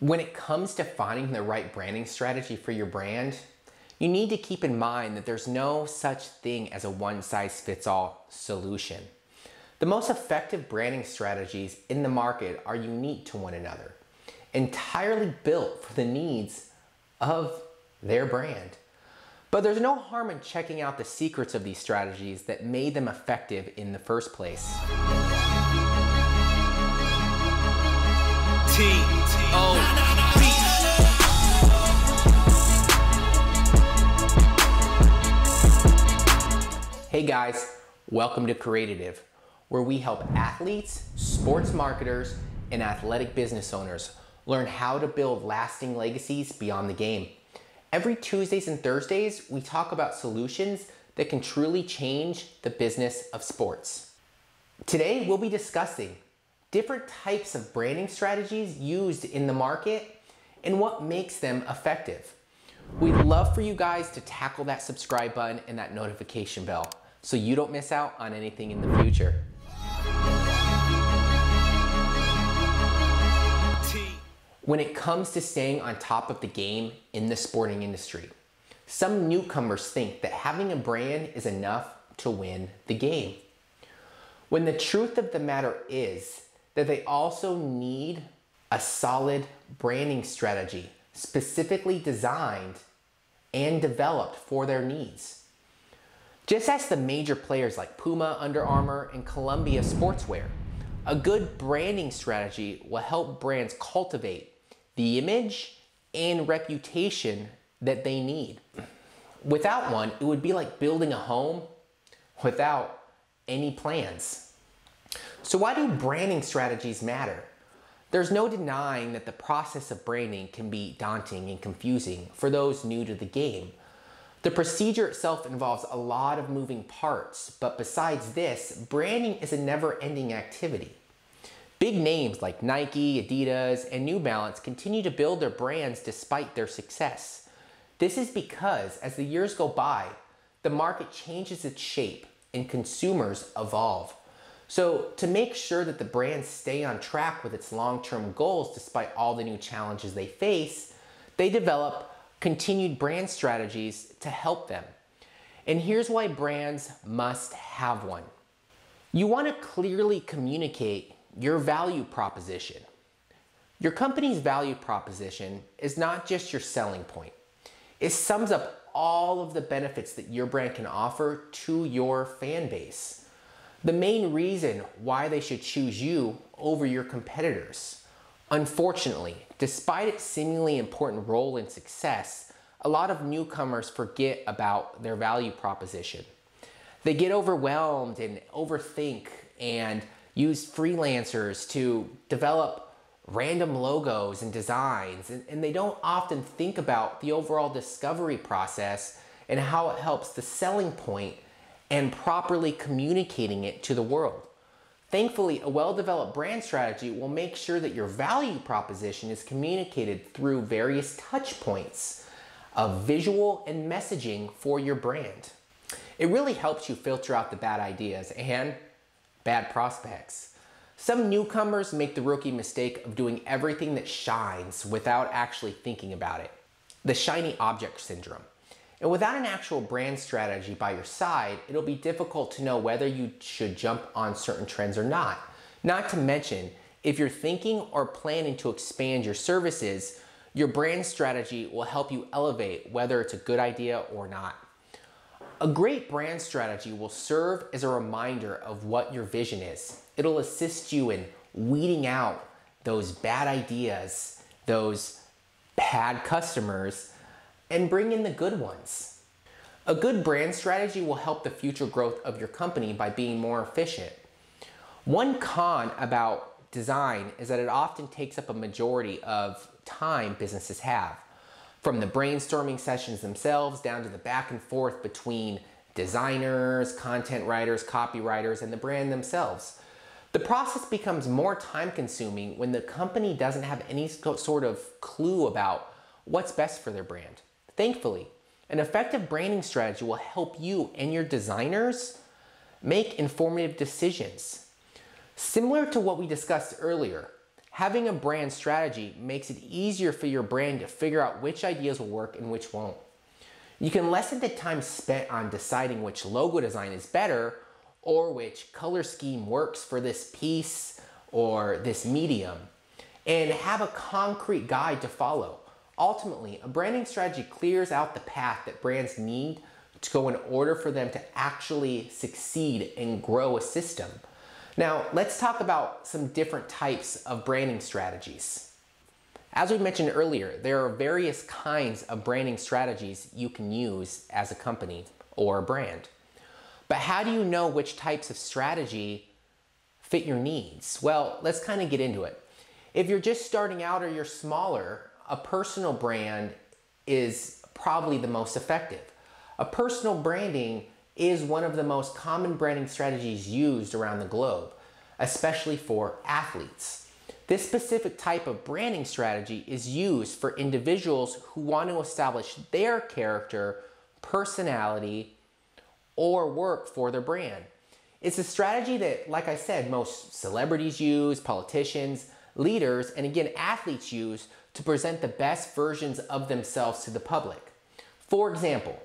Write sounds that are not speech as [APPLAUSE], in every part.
When it comes to finding the right branding strategy for your brand, you need to keep in mind that there's no such thing as a one size fits all solution. The most effective branding strategies in the market are unique to one another, entirely built for the needs of their brand. But there's no harm in checking out the secrets of these strategies that made them effective in the first place. T Hey guys, welcome to Creative, where we help athletes, sports marketers, and athletic business owners learn how to build lasting legacies beyond the game. Every Tuesdays and Thursdays, we talk about solutions that can truly change the business of sports. Today, we'll be discussing different types of branding strategies used in the market and what makes them effective. We'd love for you guys to tackle that subscribe button and that notification bell so you don't miss out on anything in the future. When it comes to staying on top of the game in the sporting industry, some newcomers think that having a brand is enough to win the game. When the truth of the matter is that they also need a solid branding strategy specifically designed and developed for their needs. Just ask the major players like Puma, Under Armour, and Columbia Sportswear, a good branding strategy will help brands cultivate the image and reputation that they need. Without one, it would be like building a home without any plans. So, why do branding strategies matter? There's no denying that the process of branding can be daunting and confusing for those new to the game. The procedure itself involves a lot of moving parts, but besides this, branding is a never ending activity. Big names like Nike, Adidas, and New Balance continue to build their brands despite their success. This is because as the years go by, the market changes its shape and consumers evolve. So, to make sure that the brands stay on track with its long term goals despite all the new challenges they face, they develop continued brand strategies to help them. And here's why brands must have one you want to clearly communicate your value proposition. Your company's value proposition is not just your selling point, it sums up all of the benefits that your brand can offer to your fan base the main reason why they should choose you over your competitors. Unfortunately, despite its seemingly important role in success, a lot of newcomers forget about their value proposition. They get overwhelmed and overthink and use freelancers to develop random logos and designs, and, and, they don't often think about the overall discovery process and how it helps the selling point and properly communicating it to the world. Thankfully, a well developed brand strategy will make sure that your value proposition is communicated through various touch points of visual and messaging for your brand. It really helps you filter out the bad ideas and bad prospects. Some newcomers make the rookie mistake of doing everything that shines without actually thinking about it. The shiny object syndrome. And without an actual brand strategy by your side, it'll be difficult to know whether you should jump on certain trends or not. Not to mention, if you're thinking or planning to expand your services, your brand strategy will help you elevate whether it's a good idea or not. A great brand strategy will serve as a reminder of what your vision is. It'll assist you in weeding out those bad ideas, those bad customers, and bring in the good ones. A good brand strategy will help the future growth of your company by being more efficient. One con about design is that it often takes up a majority of time businesses have. From the brainstorming sessions themselves down to the back and forth between designers, content writers, copywriters, and the brand themselves. The process becomes more time consuming when the company doesn't have any sort of clue about what's best for their brand. Thankfully, an effective branding strategy will help you and your designers make informative decisions. Similar to what we discussed earlier, Having a brand strategy makes it easier for your brand to figure out which ideas will work and which won't. You can lessen the time spent on deciding which logo design is better or which color scheme works for this piece or this medium and have a concrete guide to follow. Ultimately, a branding strategy clears out the path that brands need to go in order for them to actually succeed and grow a system. Now, let's talk about some different types of branding strategies. As we mentioned earlier, there are various kinds of branding strategies you can use as a company or a brand. But how do you know which types of strategy fit your needs? Well, let's kind of get into it. If you're just starting out or you're smaller, a personal brand is probably the most effective. A personal branding is one of the most common branding strategies used around the globe, especially for athletes. This specific type of branding strategy is used for individuals who want to establish their character, personality, or work for their brand. It's a strategy that, like I said, most celebrities use, politicians, leaders, and again, athletes use to present the best versions of themselves to the public. For example,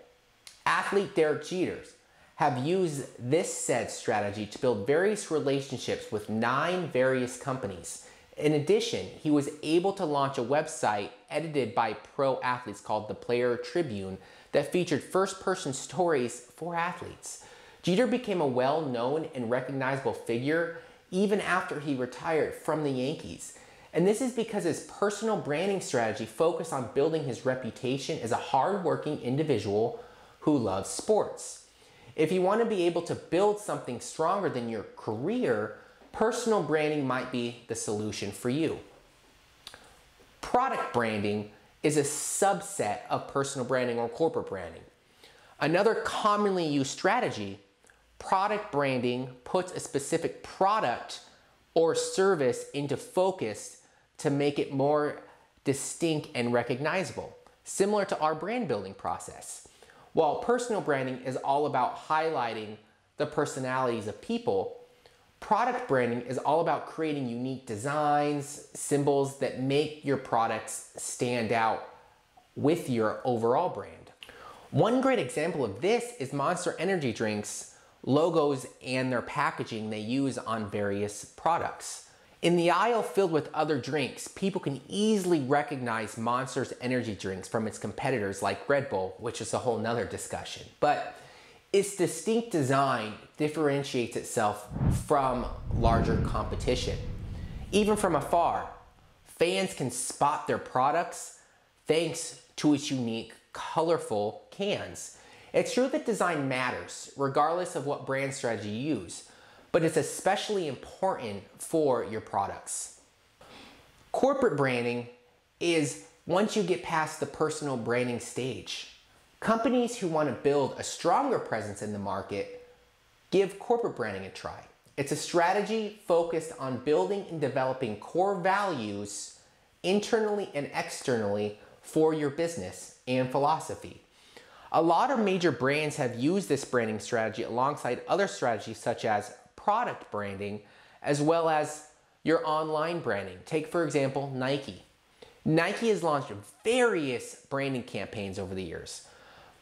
Athlete Derek Jeters have used this said strategy to build various relationships with nine various companies. In addition, he was able to launch a website edited by pro athletes called the Player Tribune that featured first person stories for athletes. Jeter became a well known and recognizable figure even after he retired from the Yankees. And this is because his personal branding strategy focused on building his reputation as a hardworking individual who loves sports. If you want to be able to build something stronger than your career, personal branding might be the solution for you. Product branding is a subset of personal branding or corporate branding. Another commonly used strategy, product branding puts a specific product or service into focus to make it more distinct and recognizable, similar to our brand building process. While personal branding is all about highlighting the personalities of people, product branding is all about creating unique designs, symbols that make your products stand out with your overall brand. One great example of this is Monster Energy Drinks logos and their packaging they use on various products. In the aisle filled with other drinks, people can easily recognize Monster's energy drinks from its competitors like Red Bull, which is a whole nother discussion. But its distinct design differentiates itself from larger competition. Even from afar, fans can spot their products thanks to its unique, colorful cans. It's true that design matters, regardless of what brand strategy you use but it's especially important for your products. Corporate branding is once you get past the personal branding stage. Companies who want to build a stronger presence in the market give corporate branding a try. It's a strategy focused on building and developing core values internally and externally for your business and philosophy. A lot of major brands have used this branding strategy alongside other strategies such as product branding as well as your online branding. Take, for example, Nike. Nike has launched various branding campaigns over the years,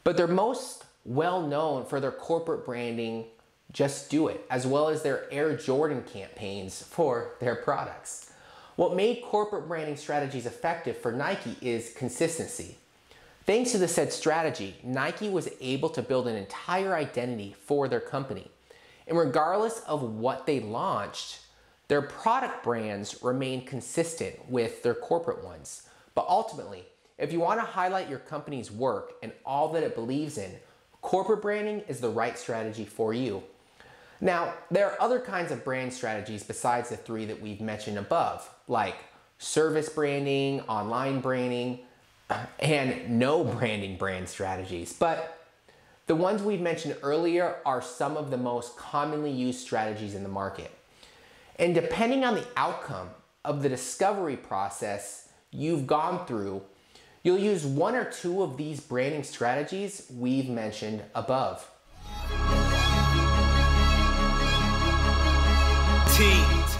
but they're most well known for their corporate branding, Just Do It, as well as their Air Jordan campaigns for their products. What made corporate branding strategies effective for Nike is consistency. Thanks to the said strategy, Nike was able to build an entire identity for their company. And regardless of what they launched, their product brands remain consistent with their corporate ones. But ultimately, if you want to highlight your company's work and all that it believes in, corporate branding is the right strategy for you. Now, there are other kinds of brand strategies besides the three that we've mentioned above, like service branding, online branding, and no branding brand strategies. But the ones we've mentioned earlier are some of the most commonly used strategies in the market. And depending on the outcome of the discovery process you've gone through, you'll use one or two of these branding strategies we've mentioned above.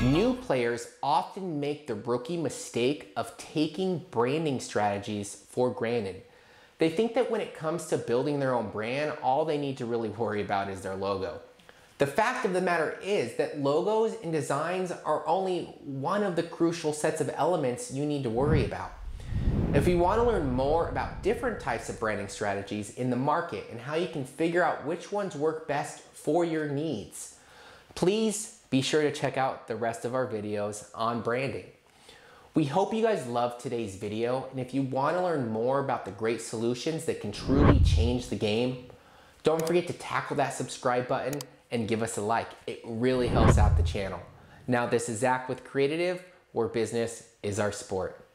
New players often make the rookie mistake of taking branding strategies for granted. They think that when it comes to building their own brand, all they need to really [LAUGHS] worry about is their logo. The fact of the matter is that logos and designs are only one of the crucial sets of elements you need to worry about. If you want to learn more about different types of branding strategies in the market and how you can figure out which ones work best for your needs, please be sure to check out the rest of our videos on branding. We hope you guys loved today's video, and if you want to learn more about the great solutions that can truly change the game, don't forget to tackle that subscribe button and give us a like. It really helps out the channel. Now, this is Zach with Creative, where business is our sport.